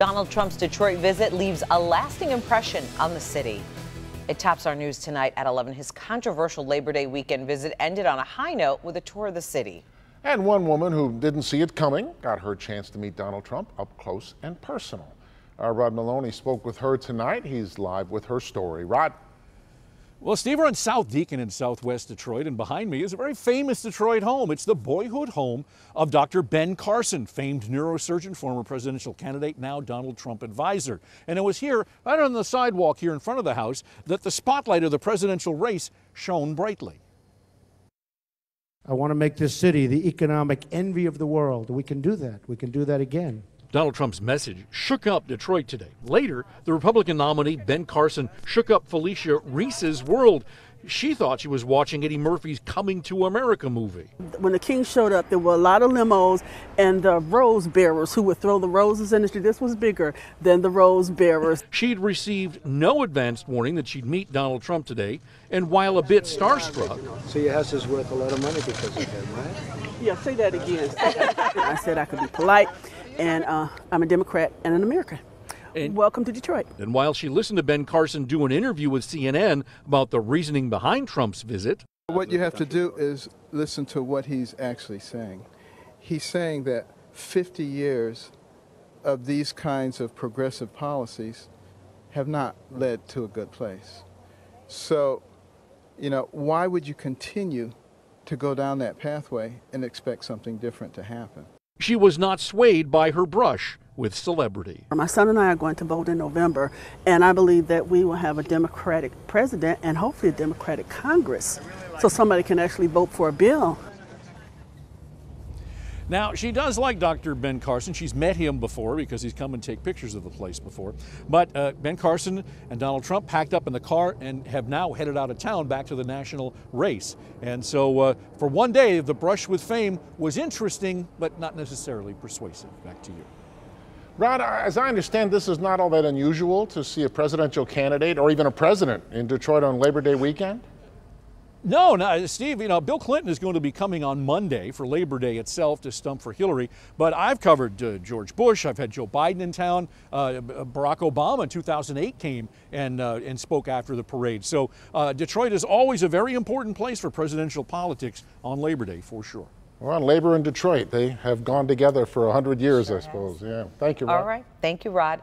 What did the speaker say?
Donald Trump's Detroit visit leaves a lasting impression on the city. It tops our news tonight at 11. His controversial Labor Day weekend visit ended on a high note with a tour of the city. And one woman who didn't see it coming got her chance to meet Donald Trump up close and personal. Our Rod Meloni spoke with her tonight. He's live with her story. Rod. Well, Steve, we're in South Deacon in southwest Detroit, and behind me is a very famous Detroit home. It's the boyhood home of Dr. Ben Carson, famed neurosurgeon, former presidential candidate, now Donald Trump advisor. And it was here, right on the sidewalk here in front of the house, that the spotlight of the presidential race shone brightly. I want to make this city the economic envy of the world. We can do that. We can do that again. Donald Trump's message shook up Detroit today. Later, the Republican nominee, Ben Carson, shook up Felicia Reese's world. She thought she was watching Eddie Murphy's Coming to America movie. When the King showed up, there were a lot of limos and the rose bearers who would throw the roses in the street. This was bigger than the rose bearers. She'd received no advance warning that she'd meet Donald Trump today, and while a bit starstruck. So your house is worth a lot of money because of him, right? Yeah, say that again. I said I could be polite and uh, I'm a Democrat and an American. And, Welcome to Detroit. And while she listened to Ben Carson do an interview with CNN about the reasoning behind Trump's visit, what you have to do is listen to what he's actually saying. He's saying that 50 years of these kinds of progressive policies have not led to a good place. So, you know, why would you continue to go down that pathway and expect something different to happen? She was not swayed by her brush with celebrity. My son and I are going to vote in November, and I believe that we will have a Democratic president and hopefully a Democratic Congress so somebody can actually vote for a bill now, she does like Dr. Ben Carson. She's met him before because he's come and take pictures of the place before. But uh, Ben Carson and Donald Trump packed up in the car and have now headed out of town back to the national race. And so, uh, for one day, the brush with fame was interesting, but not necessarily persuasive. Back to you. Rod, as I understand, this is not all that unusual to see a presidential candidate or even a president in Detroit on Labor Day weekend? No, no, Steve, you know, Bill Clinton is going to be coming on Monday for Labor Day itself to stump for Hillary. But I've covered uh, George Bush. I've had Joe Biden in town. Uh, Barack Obama in 2008 came and, uh, and spoke after the parade. So uh, Detroit is always a very important place for presidential politics on Labor Day, for sure. Well, labor and Detroit, they have gone together for 100 years, I suppose. Yeah. Thank you, Rod. All right. Thank you, Rod.